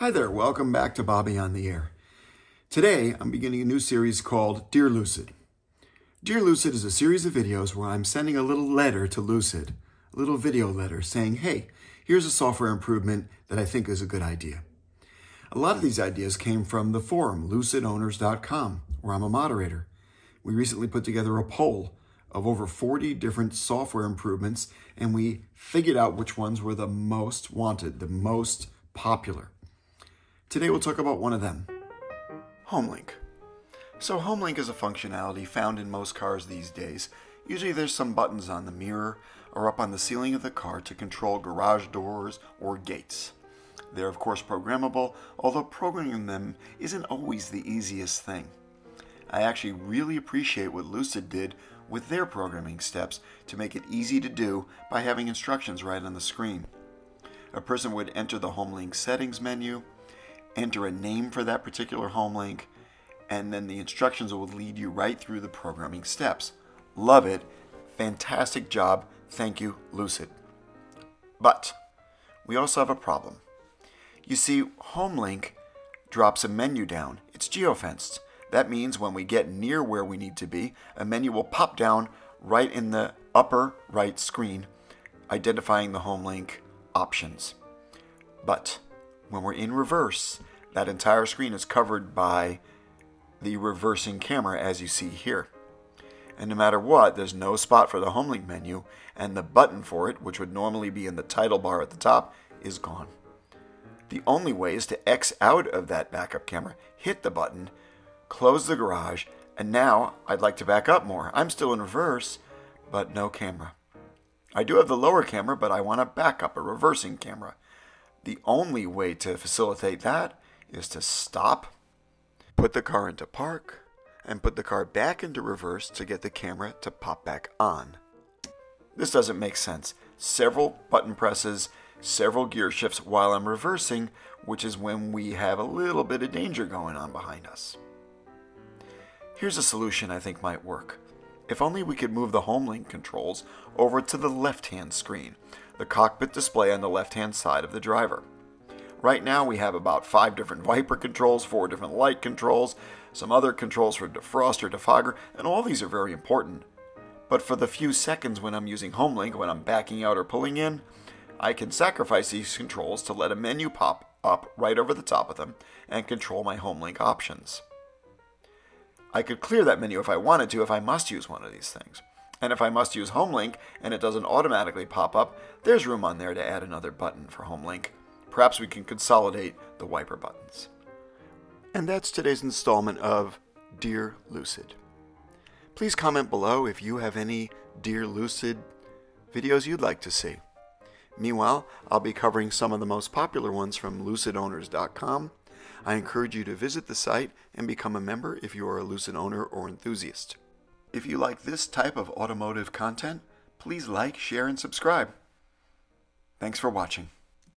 Hi there, welcome back to Bobby on the Air. Today, I'm beginning a new series called Dear Lucid. Dear Lucid is a series of videos where I'm sending a little letter to Lucid, a little video letter saying, hey, here's a software improvement that I think is a good idea. A lot of these ideas came from the forum, lucidowners.com, where I'm a moderator. We recently put together a poll of over 40 different software improvements, and we figured out which ones were the most wanted, the most popular. Today we'll talk about one of them, HomeLink. So HomeLink is a functionality found in most cars these days. Usually there's some buttons on the mirror or up on the ceiling of the car to control garage doors or gates. They're of course programmable, although programming them isn't always the easiest thing. I actually really appreciate what Lucid did with their programming steps to make it easy to do by having instructions right on the screen. A person would enter the HomeLink settings menu, enter a name for that particular HomeLink, and then the instructions will lead you right through the programming steps. Love it. Fantastic job. Thank you, Lucid. But we also have a problem. You see, HomeLink drops a menu down. It's geofenced. That means when we get near where we need to be, a menu will pop down right in the upper right screen, identifying the HomeLink options. But when we're in reverse, that entire screen is covered by the reversing camera as you see here. And no matter what, there's no spot for the HomeLink menu, and the button for it, which would normally be in the title bar at the top, is gone. The only way is to X out of that backup camera, hit the button, close the garage, and now I'd like to back up more. I'm still in reverse, but no camera. I do have the lower camera, but I want a backup, a reversing camera. The only way to facilitate that is to stop, put the car into park, and put the car back into reverse to get the camera to pop back on. This doesn't make sense. Several button presses, several gear shifts while I'm reversing, which is when we have a little bit of danger going on behind us. Here's a solution I think might work. If only we could move the HomeLink controls over to the left-hand screen, the cockpit display on the left-hand side of the driver. Right now we have about five different wiper controls, four different light controls, some other controls for defroster, defogger, and all these are very important. But for the few seconds when I'm using HomeLink, when I'm backing out or pulling in, I can sacrifice these controls to let a menu pop up right over the top of them and control my HomeLink options. I could clear that menu if I wanted to if I must use one of these things. And if I must use HomeLink and it doesn't automatically pop up, there's room on there to add another button for HomeLink. Perhaps we can consolidate the wiper buttons. And that's today's installment of Dear Lucid. Please comment below if you have any Dear Lucid videos you'd like to see. Meanwhile, I'll be covering some of the most popular ones from lucidowners.com I encourage you to visit the site and become a member if you are a Lucid owner or enthusiast. If you like this type of automotive content, please like, share, and subscribe. Thanks for watching.